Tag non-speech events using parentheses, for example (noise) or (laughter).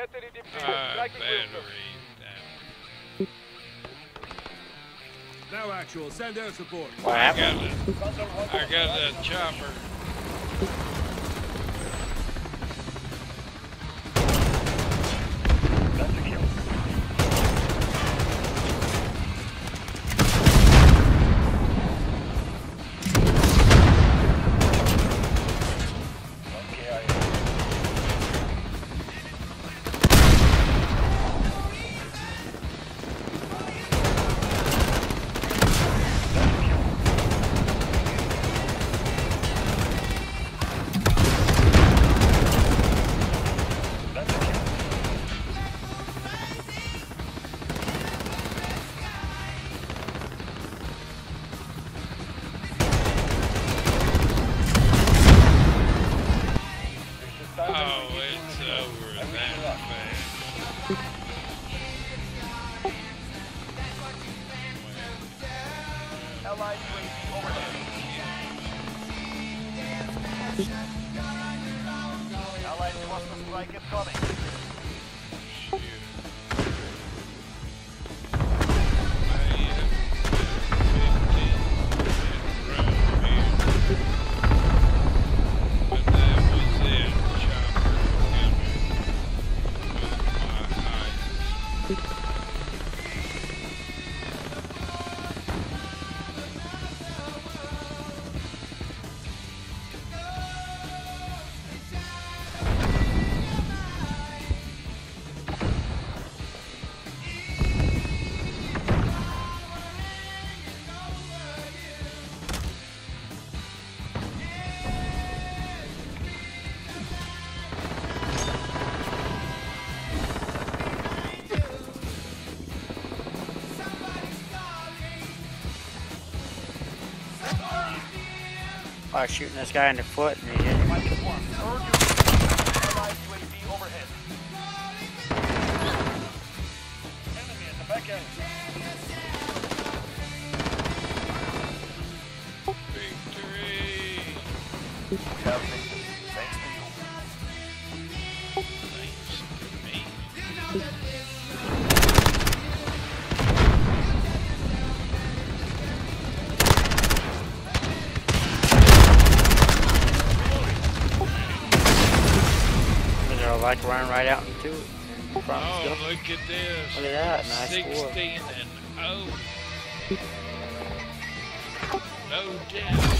Battery depleted. Battery Now actual, send air support. What I happened? got it. I got that chopper. Allied cluster strike incoming. Shoot. Was shooting this guy in the foot and he hit him. They're like running right out into it. Front Oh, look at this. Look at that, nice 16 score. and 0. (laughs) No doubt.